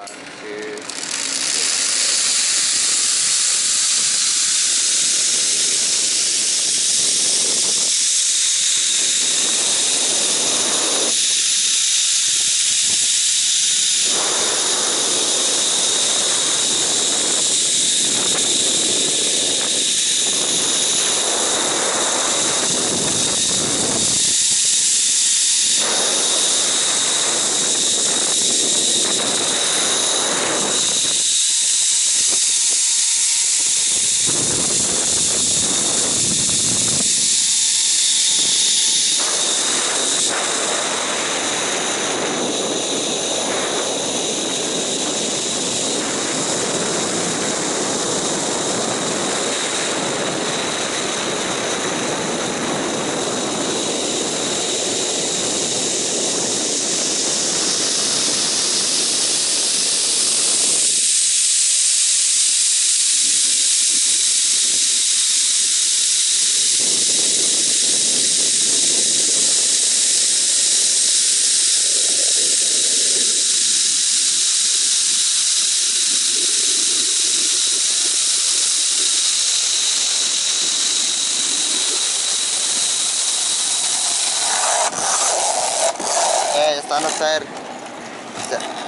All right. Están a. Ya.